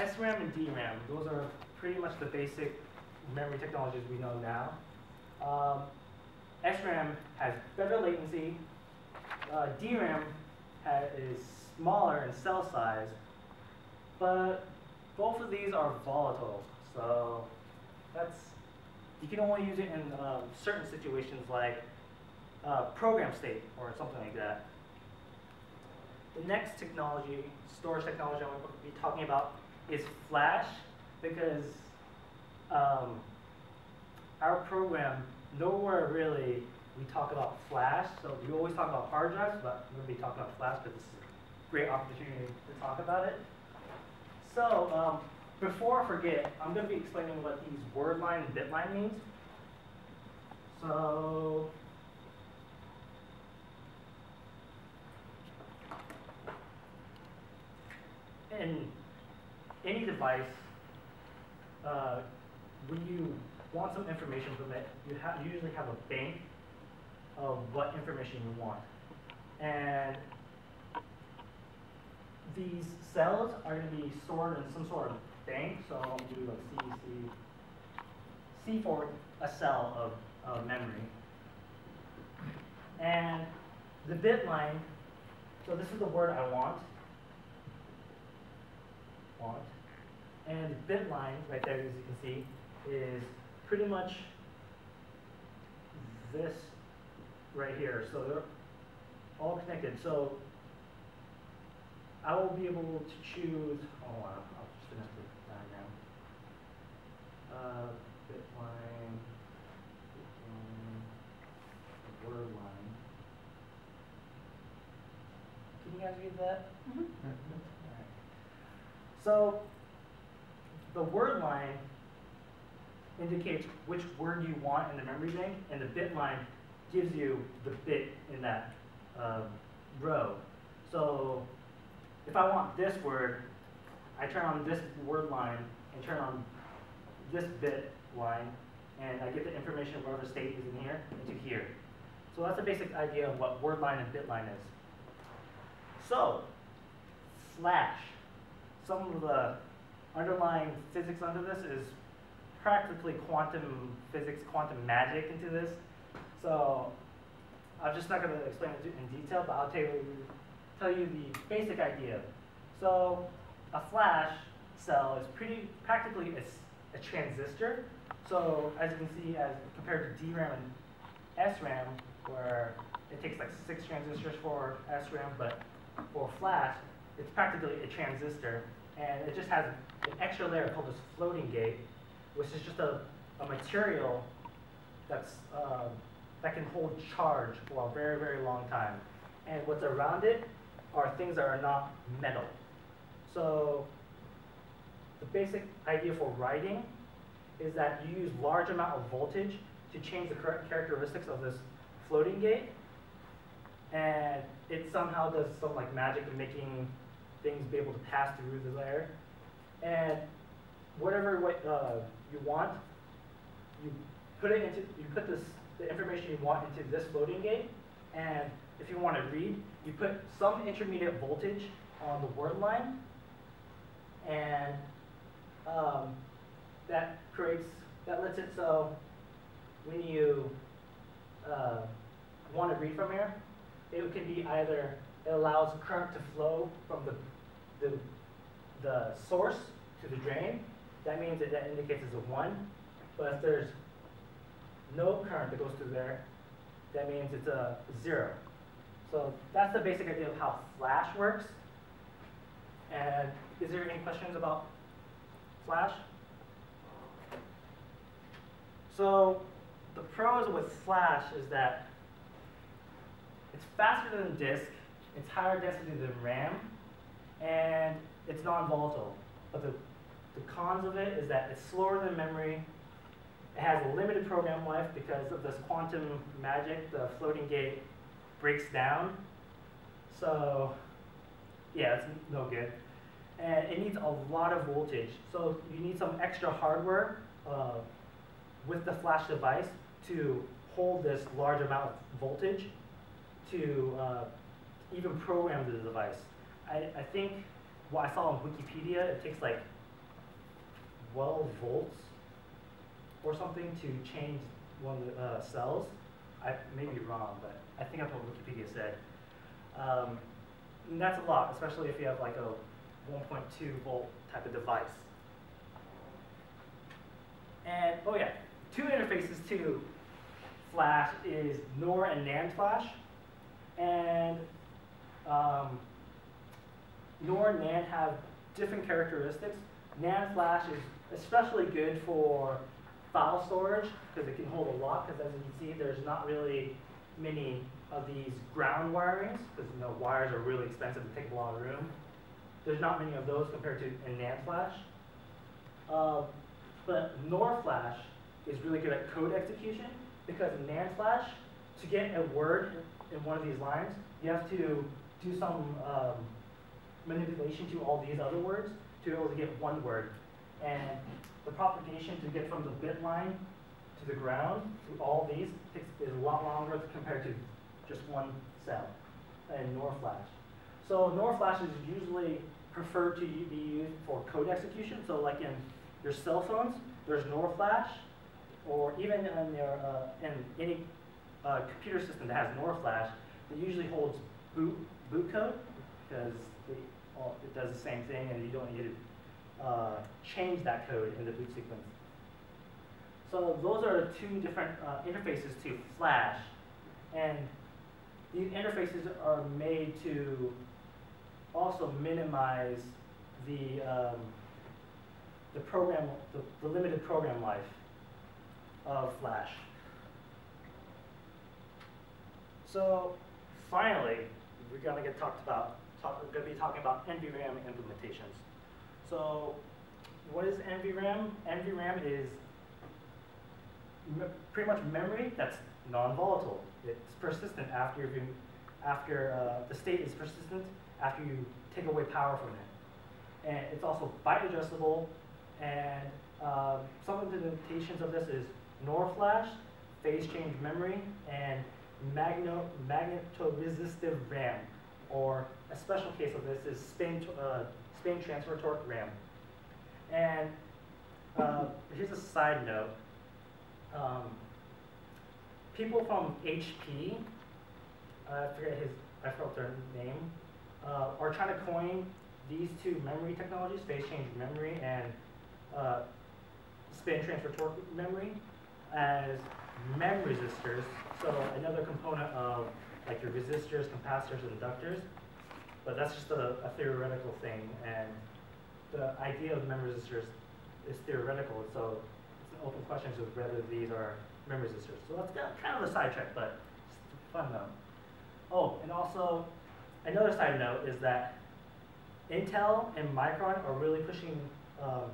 SRAM and DRAM, those are pretty much the basic memory technologies we know now. Um, SRAM has better latency. Uh, DRAM is smaller in cell size, but both of these are volatile. So that's you can only use it in um, certain situations like uh, program state or something like that. The next technology, storage technology I'm going to be talking about is flash because um, our program, nowhere really we talk about flash. So we always talk about hard drives, but we're going to be talking about flash because it's a great opportunity to talk about it. So um, before I forget, I'm going to be explaining what these word line and bit line means. So in any device, uh, when you want some information from it, you, you usually have a bank of what information you want. And these cells are going to be stored in some sort of bank. So I'll do C, C, C for a cell of, of memory. And the bit line, so this is the word I want. Want. And bit line, right there, as you can see, is pretty much this right here. So they're all connected. So I will be able to choose, oh, I'll just finish the diagram. Uh, bit line, bit line, word line. Can you guys read that? Mm -hmm. So the word line indicates which word you want in the memory bank, and the bit line gives you the bit in that uh, row. So if I want this word, I turn on this word line and turn on this bit line, and I get the information of whatever state is in here into here. So that's the basic idea of what word line and bit line is. So, flash. Some of the underlying physics under this is practically quantum physics, quantum magic into this. So I'm just not going to explain it in detail, but I'll tell you, tell you the basic idea. So a flash cell is pretty practically a, a transistor. So as you can see, as compared to DRAM and SRAM, where it takes like six transistors for SRAM, but for flash, it's practically a transistor, and it just has an extra layer called this floating gate, which is just a, a material that's, uh, that can hold charge for a very, very long time. And what's around it are things that are not metal. So the basic idea for writing is that you use large amount of voltage to change the characteristics of this floating gate. And it somehow does some like magic of making things be able to pass through the layer. And whatever uh, you want, you put it into, you put this, the information you want into this floating gate, and if you want to read, you put some intermediate voltage on the word line, and um, that creates, that lets it so when you uh, want to read from here, it can be either, it allows current to flow from the, the, the source to the drain, that means that that indicates it's a 1. But if there's no current that goes through there, that means it's a 0. So that's the basic idea of how flash works. And is there any questions about flash? So the pros with flash is that it's faster than disk, it's higher density than RAM, and it's non-volatile. But the the cons of it is that it's slower than memory. It has a limited program life because of this quantum magic. The floating gate breaks down. So yeah, it's no good. And it needs a lot of voltage. So you need some extra hardware uh, with the flash device to hold this large amount of voltage to uh, even program the device. I, I think what I saw on Wikipedia, it takes like 12 volts or something to change one of the uh, cells. I may be wrong, but I think that's what Wikipedia said. Um, that's a lot, especially if you have like a 1.2 volt type of device. And, oh yeah, two interfaces to flash is NOR and NAND flash. And um, NOR and NAND have different characteristics. NAND flash is especially good for file storage because it can hold a lot because as you can see there's not really many of these ground wirings because you know wires are really expensive and take a lot of room. There's not many of those compared to a NAND flash. Uh, but NOR flash is really good at code execution because in NAND flash, to get a word in one of these lines, you have to do some um, manipulation to all these other words to be able to get one word. And the propagation to get from the bit line to the ground through all these is a lot longer compared to just one cell in NOR flash. So NOR flash is usually preferred to be used for code execution. So like in your cell phones, there's NOR flash, or even in, your, uh, in any uh, computer system that has NOR flash, it usually holds boot, boot code because it does the same thing and you don't need to uh, change that code in the boot sequence. So those are two different uh, interfaces to Flash. And these interfaces are made to also minimize the, um, the program, the, the limited program life of Flash. So finally, we're going to get talked about, talk, we're going to be talking about NVRAM implementations. So what is NVRAM? NVRAM is pretty much memory that's non-volatile. It's persistent after you after uh, the state is persistent after you take away power from it. And it's also byte addressable. And uh, some limitations of this is NOR flash, phase change memory, and magno magnetoresistive RAM. Or a special case of this is spin, uh, spin transfer torque RAM. And uh, here's a side note um, people from HP, uh, I forget his, I forgot their name, uh, are trying to coin these two memory technologies, phase change memory and uh, spin transfer torque memory, as memristors. So another component of like your resistors, capacitors, and inductors. But that's just a, a theoretical thing, and the idea of memristors is theoretical. So it's an open questions of whether these are memristors. So that's kind of a sidetrack, but it's fun though. Oh, and also another side note is that Intel and Micron are really pushing um,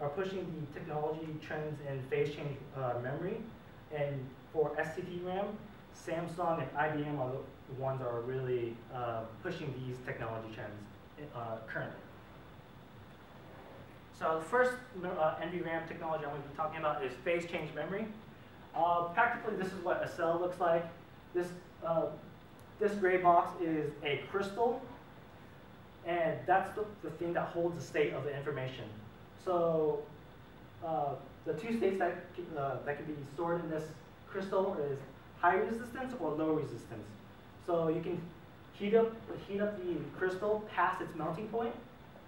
are pushing the technology trends in phase change uh, memory, and for STT-RAM, Samsung and IBM are the ones that are really uh, pushing these technology trends uh, currently. So the first uh, NVRAM technology I'm going to be talking about is phase change memory. Uh, practically, this is what a cell looks like. This, uh, this gray box is a crystal, and that's the, the thing that holds the state of the information. So uh, the two states that, uh, that can be stored in this crystal is high resistance or low resistance. So you can heat up, heat up the crystal past its melting point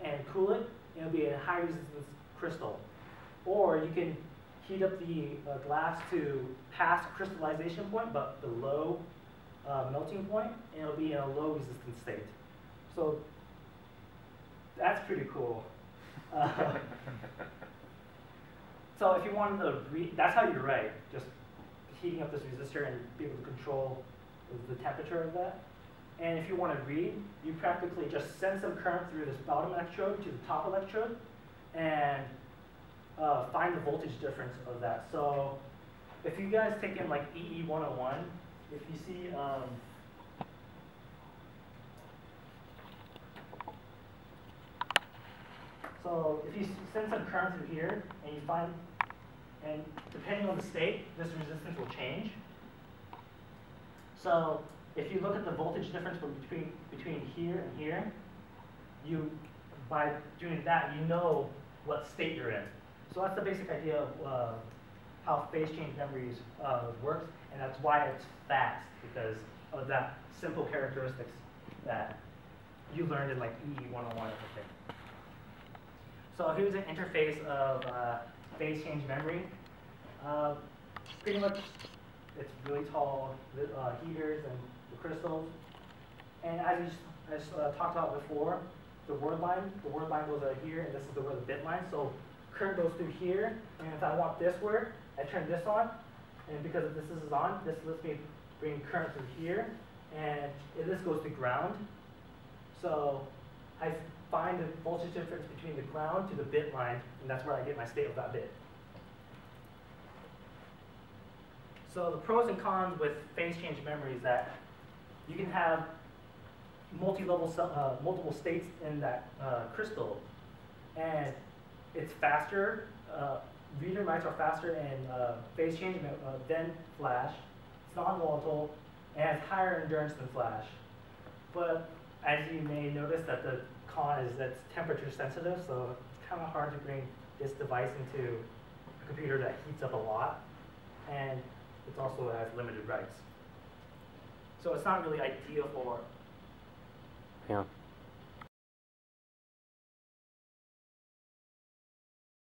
and cool it and it'll be a high resistance crystal. Or you can heat up the uh, glass to past crystallization point, but below uh, melting point, and it'll be in a low resistance state. So that's pretty cool. Uh, so if you wanted to read, that's how you write, just heating up this resistor and be able to control the temperature of that. And if you want to read, you practically just send some current through this bottom electrode to the top electrode and uh, find the voltage difference of that. So if you guys take in like EE 101, if you see um, So if you send some current through here and you find, and depending on the state, this resistance will change. So if you look at the voltage difference between, between here and here, you, by doing that, you know what state you're in. So that's the basic idea of uh, how phase change memories uh, works, and that's why it's fast because of that simple characteristics that you learned in like EE 101 or something. So here's an interface of uh, phase change memory. Uh, pretty much, it's really tall uh, heaters and the crystals. And as you as, uh, talked about before, the word line, the word line goes out here, and this is the where the bit line. So current goes through here, and if I want this word, I turn this on, and because this is on, this lets me bring current through here, and this goes to ground. So I find the voltage difference between the ground to the bit line, and that's where I get my state of that bit. So the pros and cons with phase change memory is that you can have multi-level, uh, multiple states in that uh, crystal, and it's faster. Uh, read writes are faster in uh, phase change uh, than flash. It's non-volatile and has higher endurance than flash. But as you may notice, that the con is that it's temperature sensitive, so it's kind of hard to bring this device into a computer that heats up a lot, and it also has limited writes. So it's not really ideal for Yeah.